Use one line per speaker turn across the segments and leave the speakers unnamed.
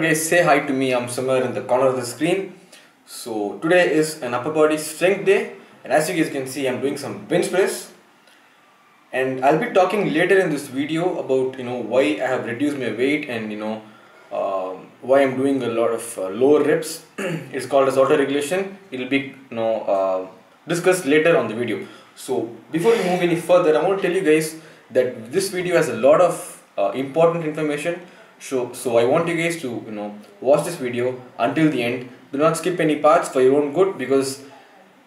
Guys, say hi to me. I'm somewhere in the corner of the screen. So today is an upper body strength day and as you guys can see I'm doing some bench press and I'll be talking later in this video about you know why I have reduced my weight and you know um why I'm doing a lot of uh, lower reps. it's called as auto regulation. It'll be you know uh, discussed later on the video. So before we move any further, I want to tell you guys that this video has a lot of uh, important information. So so I want you guys to you know watch this video until the end. Do not skip any parts for your own good because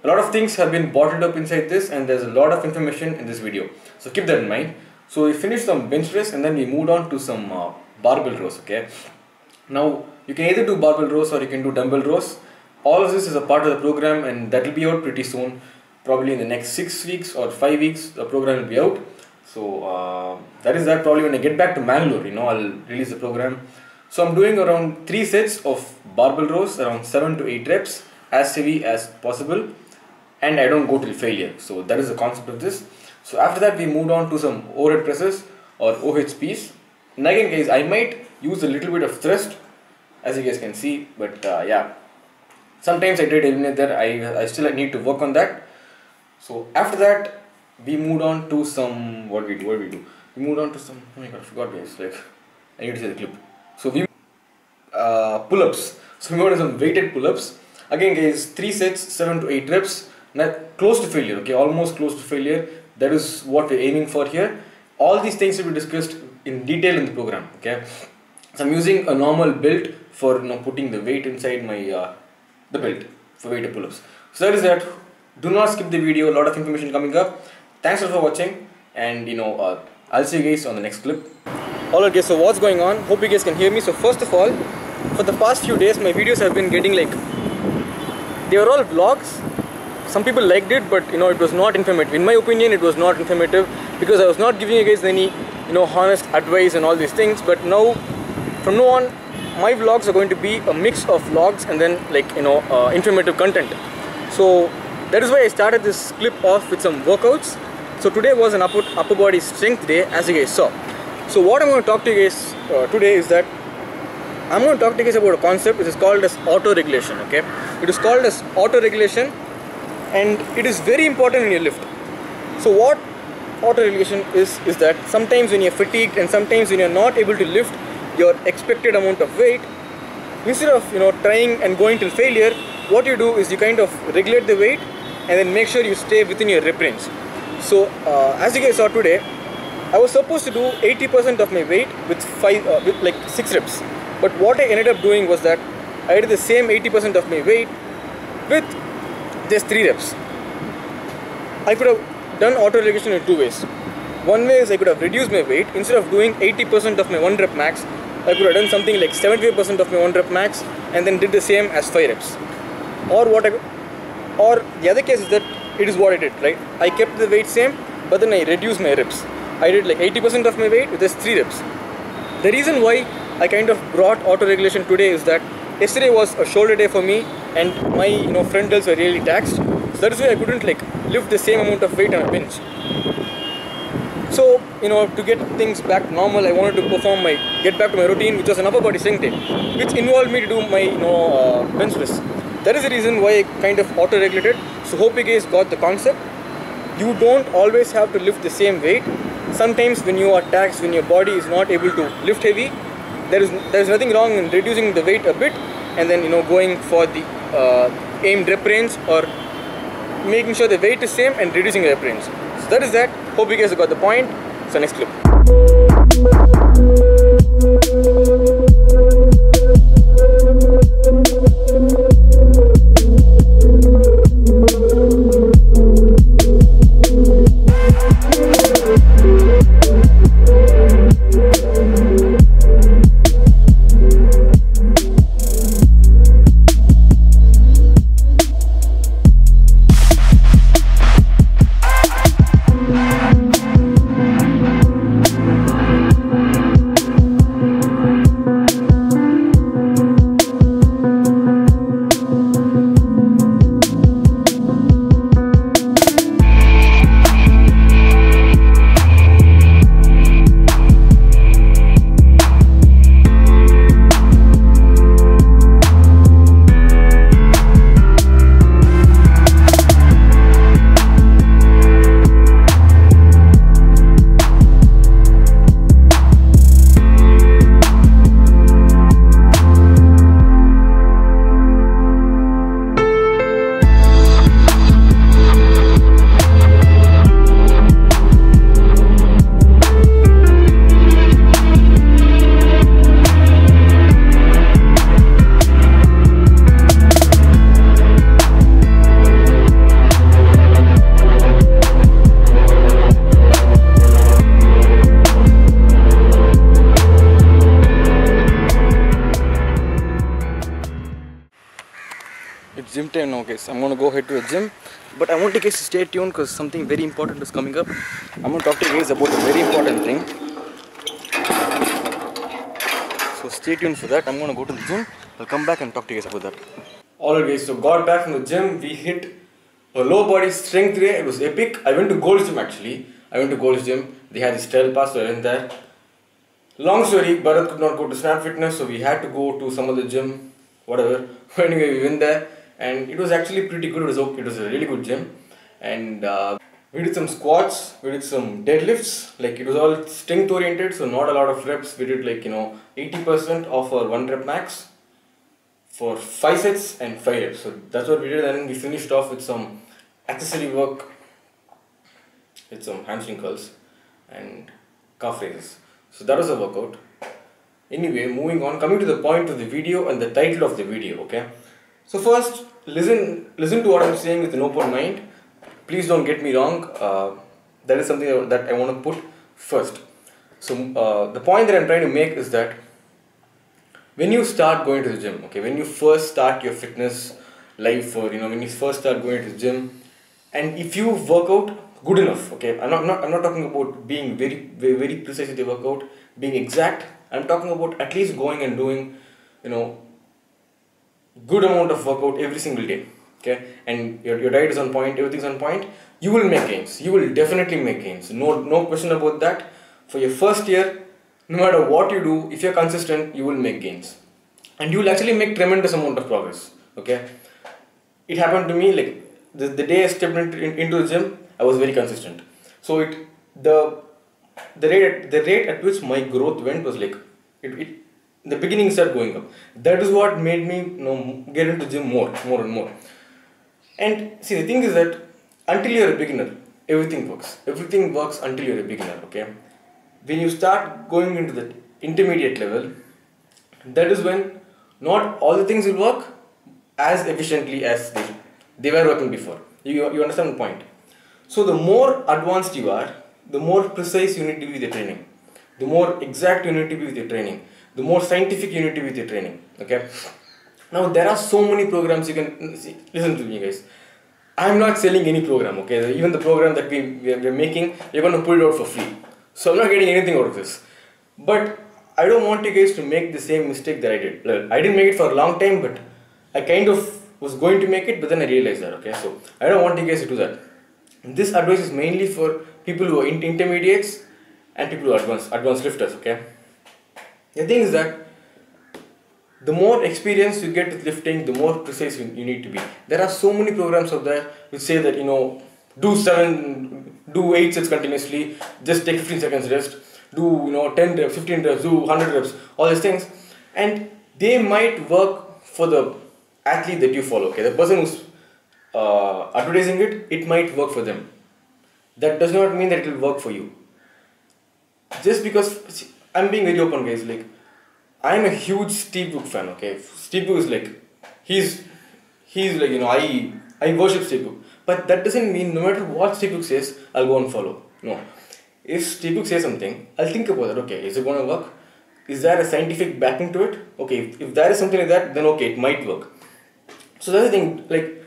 a lot of things have been bottled up inside this and there's a lot of information in this video. So keep that in mind. So we finished some bench press and then we moved on to some uh, barbell rows okay? Now you can either do barbell rows or you can do dumbbell rows. All of this is a part of the program and that will be out pretty soon. Probably in the next six weeks or five weeks the program will be out so uh, that is that probably when i get back to mangalore you know i'll release the program so i'm doing around three sets of barbell rows around seven to eight reps as heavy as possible and I don't go till failure. So that is the concept of this. So after that we moved on to some overhead presses or OHPs. And again guys I might use a little bit of thrust as you guys can see but uh, yeah sometimes I did eliminate that I, I still need to work on that. So after that we moved on to some what we do what we do. We moved on to some oh my god I forgot guys like I need to see the clip. So we uh, pull-ups. So we moved on to some weighted pull-ups. Again guys three sets seven to eight reps. Not close to failure okay almost close to failure. That is what we're aiming for here. All these things will be discussed in detail in the program okay? So i'm using a normal belt for you putting the weight inside my uh, the belt for weighted pull-ups. So that is that. Do not skip the video. A lot of information coming up thanks for watching and you know uh, i'll see you guys on the next clip. Alright guys so what's going on? Hope you guys can hear me. So first of all for the past few days my videos have been getting like they were all vlogs. Some people liked it but you know it was not informative. In my opinion it was not informative because i was not giving you guys any you know honest advice and all these things. But now from now on my vlogs are going to be a mix of vlogs and then like you know uh, informative content. So that is why i started this clip off with some workouts so today was an upper, upper body strength day as you guys saw so what i'm going to talk to you guys uh, today is that i'm going to talk to you guys about a concept which is called as auto regulation okay it is called as auto regulation and it is very important in your lift. So what auto regulation is is that sometimes when you're fatigued and sometimes when you're not able to lift your expected amount of weight, instead of you know trying and going till failure, what you do is you kind of regulate the weight and then make sure you stay within your rep range. So uh, as you guys saw today, I was supposed to do 80% of my weight with five uh, with like six reps, but what I ended up doing was that I did the same 80% of my weight with just three reps. I could have done auto regulation in two ways. One way is I could have reduced my weight instead of doing 80% of my one rep max. I could have done something like 75% of my one rep max and then did the same as five reps. Or what I, or the other case is that it is what I did, right? I kept the weight same, but then I reduced my reps. I did like 80% of my weight with just three reps. The reason why I kind of brought auto regulation today is that yesterday was a shoulder day for me and my you know front delts were really taxed so that is why I couldn't like lift the same amount of weight on a bench so you know to get things back normal I wanted to perform my get back to my routine which was an upper body strength day which involved me to do my you know uh, bench press that is the reason why I kind of auto regulated so hope you guys got the concept. You don't always have to lift the same weight. Sometimes when you are taxed when your body is not able to lift heavy there is there is nothing wrong in reducing the weight a bit and then you know going for the uh, aimed rep range or making sure the weight is same and reducing rep range so that is that. Hope you guys got the point. So next clip guys i'm gonna go head to the gym but i want you guys to stay tuned because something very important is coming up. I'm gonna talk to you guys about a very important thing. So stay tuned for that. I'm gonna go to the gym. I'll come back and talk to you guys about that. Alright guys so got back from the gym. We hit a low body strength day. It was epic. I went to gold's gym actually. I went to gold's gym. They had this trail pass so i went there. Long story bharat could not go to snap fitness so we had to go to some other gym whatever. Anyway we went there and it was actually pretty good. It was okay. it was a really good gym. And uh, we did some squats. We did some deadlifts. Like it was all strength oriented so not a lot of reps. We did like you know 80% of our one rep max for five sets and five reps. So that's what we did. And then we finished off with some accessory work with some hamstring curls and calf raises. So that was a workout. Anyway moving on. Coming to the point of the video and the title of the video okay so first listen listen to what i'm saying with an open mind. Please don't get me wrong uh, that is something that i want to put first. So uh, the point that i'm trying to make is that when you start going to the gym okay when you first start your fitness life or you know when you first start going to the gym and if you work out good enough okay i'm not, not i'm not talking about being very very, very precise with the workout being exact. I'm talking about at least going and doing you know good amount of workout every single day okay? And your, your diet is on point everything's on point you will make gains. You will definitely make gains. No no question about that. For your first year no matter what you do if you're consistent you will make gains. And you will actually make tremendous amount of progress okay? It happened to me like the, the day i stepped into, into the gym i was very consistent. So it the the rate the rate at which my growth went was like it, it the beginning started going up. That is what made me you know get into gym more more and more. And see the thing is that until you're a beginner everything works. Everything works until you're a beginner okay? When you start going into the intermediate level that is when not all the things will work as efficiently as they, they were working before. You, you understand the point? So the more advanced you are the more precise you need to be with your training. The more exact you need to be with your training the more scientific you need to be with your training okay? Now there are so many programs you can see, listen to me guys. I'm not selling any program okay? Even the program that we, we are making we're going to put it out for free. So i'm not getting anything out of this. But i don't want you guys to make the same mistake that i did. I didn't make it for a long time but i kind of was going to make it but then i realized that okay? So i don't want you guys to do that. This advice is mainly for people who are intermediates and people who are advanced advanced lifters okay the thing is that the more experience you get with lifting, the more precise you, you need to be. There are so many programs out there which say that you know do seven, do eight sets continuously, just take 15 seconds rest, do you know 10 reps, 15 reps, do 100 reps, all these things, and they might work for the athlete that you follow. Okay, the person who's uh, advertising it, it might work for them. That does not mean that it will work for you. Just because I'm being very open, guys. Like, I'm a huge Steve Cook fan. Okay, Steve Cook is like, he's he's like you know I I worship Steve Cook, but that doesn't mean no matter what Steve Cook says, I'll go and follow. No, if Steve Cook says something, I'll think about it. Okay, is it gonna work? Is there a scientific backing to it? Okay, if, if there is something like that, then okay, it might work. So that's the thing. Like,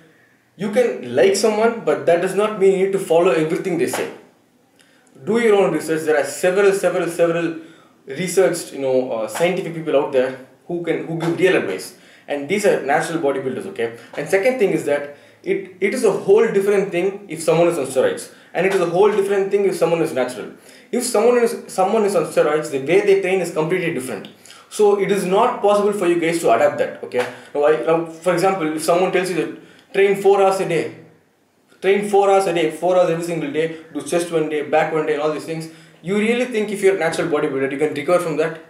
you can like someone, but that does not mean you need to follow everything they say do your own research. There are several, several, several researched, you know, uh, scientific people out there who can who give real advice, and these are natural bodybuilders. Okay. And second thing is that it it is a whole different thing if someone is on steroids, and it is a whole different thing if someone is natural. If someone is someone is on steroids, the way they train is completely different. So it is not possible for you guys to adapt that. Okay. Now, I, now for example, if someone tells you that train four hours a day train 4 hours a day, 4 hours every single day, do chest one day, back one day, and all these things. You really think if you're a natural bodybuilder, you can recover from that?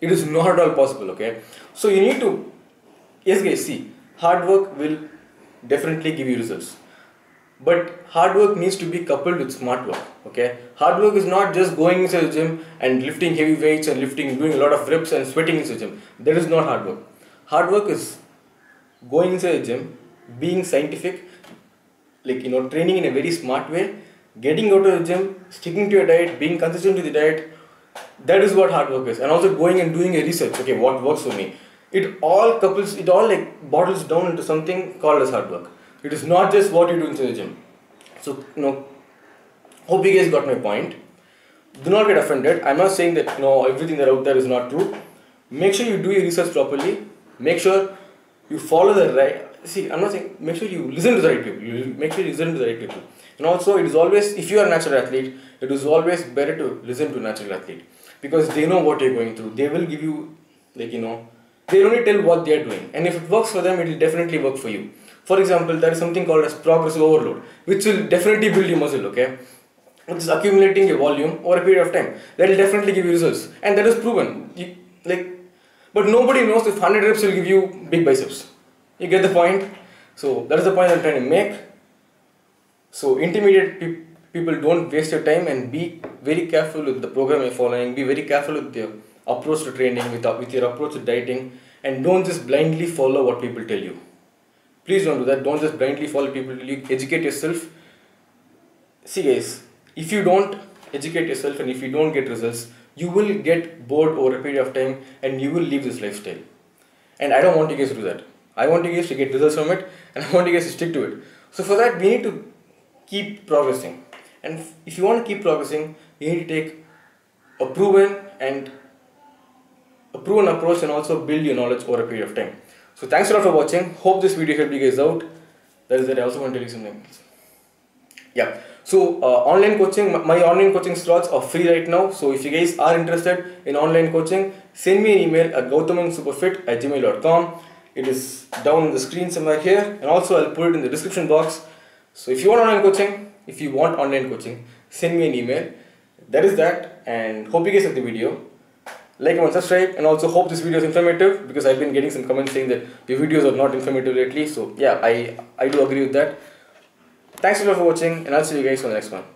It is not at all possible, okay? So you need to, yes guys, see, hard work will definitely give you results. But hard work needs to be coupled with smart work, okay? Hard work is not just going into the gym and lifting heavy weights and lifting, doing a lot of reps and sweating into the gym. That is not hard work. Hard work is going inside the gym, being scientific, like you know training in a very smart way getting out of the gym sticking to your diet being consistent with the diet that is what hard work is and also going and doing a research okay what works for me it all couples, it all like bottles down into something called as hard work. It is not just what you do inside the gym. So, you know, hope you guys got my point. Do not get offended. I'm not saying that you know everything that out there is not true. Make sure you do your research properly. Make sure you follow the right. See, I'm not saying make sure you listen to the right people. You make sure you listen to the right people. And also, it is always if you are a natural athlete, it is always better to listen to a natural athlete because they know what you're going through. They will give you like you know they only tell what they are doing, and if it works for them, it will definitely work for you. For example, there is something called as progressive overload, which will definitely build your muscle. Okay, which is accumulating a volume over a period of time. That will definitely give you results, and that is proven. You, like, but nobody knows if 100 reps will give you big biceps. You get the point? So that is the point I'm trying to make. So intermediate pe- people don't waste your time and be very careful with the program you're following. Be very careful with your approach to training, with, with your approach to dieting, and don't just blindly follow what people tell you. Please don't do that. Don't just blindly follow people tell you. Educate yourself. See, guys, if you don't educate yourself and if you don't get results, you will get bored over a period of time and you will leave this lifestyle. And I don't want you guys to do that. I want you guys to get results from it and I want you guys to stick to it. So, for that, we need to keep progressing. And if you want to keep progressing, you need to take a proven and a proven approach and also build your knowledge over a period of time. So thanks a lot for watching. Hope this video helped you guys out. That is that I also want to tell you something else. Yeah. So uh, online coaching, my online coaching slots are free right now. So if you guys are interested in online coaching, send me an email at gauthamansuperfitt at gmail.com. It is down on the screen somewhere here and also I'll put it in the description box. So if you want online coaching, if you want online coaching, send me an email. That is that and hope you guys like the video like and subscribe and also hope this video is informative because I've been getting some comments saying that your videos are not informative lately so yeah I I do agree with that thanks a lot for watching and I'll see you guys on the next one